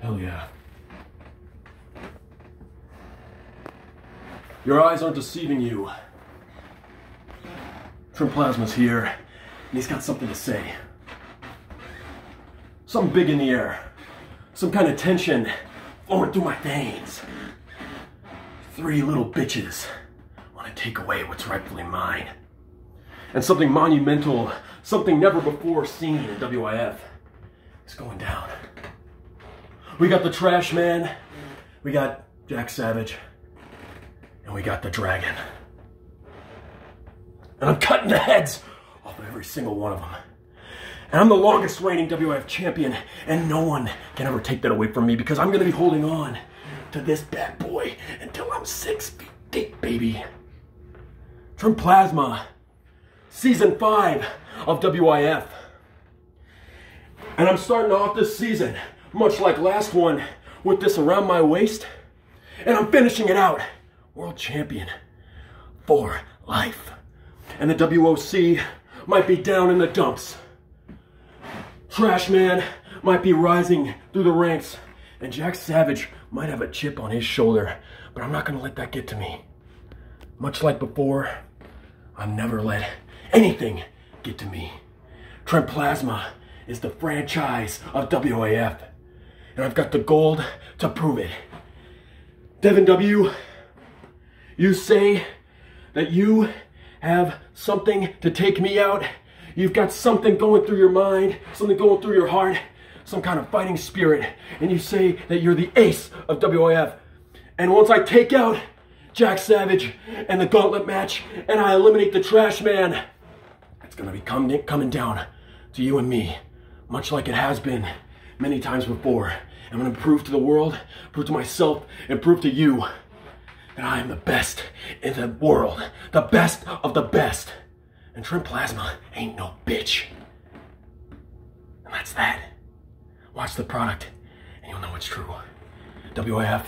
Hell yeah. Your eyes aren't deceiving you. Trent Plazma's here, and he's got something to say. Something big in the air. Some kind of tension flowing through my veins. Three little bitches want to take away what's rightfully mine. And something monumental, something never before seen in WIF is going down. We got the Trash Man, we got Jack Savage, and we got the Dragon. And I'm cutting the heads off of every single one of them. And I'm the longest reigning WIF champion, and no one can ever take that away from me because I'm gonna be holding on to this bad boy until I'm six feet deep, baby. Trent Plazma, season five of WIF. And I'm starting off this season, much like last one, with this around my waist. And I'm finishing it out, world champion for life. And the WOC might be down in the dumps. Trash Man might be rising through the ranks, and Jack Savage might have a chip on his shoulder, but I'm not gonna let that get to me. Much like before, I've never let anything get to me. Trent Plazma is the franchise of WIF, and I've got the gold to prove it. Devin W., you say that you have something to take me out You've got something going through your mind, something going through your heart, some kind of fighting spirit, and you say that you're the ace of WIF. And once I take out Jack Savage and the gauntlet match, and I eliminate the trash man, it's gonna be coming, coming down to you and me, much like it has been many times before. I'm gonna prove to the world, prove to myself, and prove to you that I am the best in the world, the best of the best. And Trent Plazma ain't no bitch. And that's that. Watch the product and you'll know it's true. WIF.